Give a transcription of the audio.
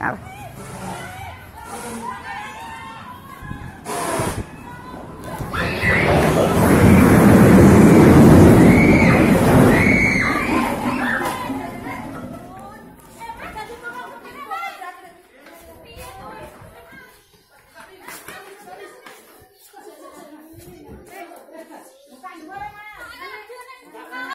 out.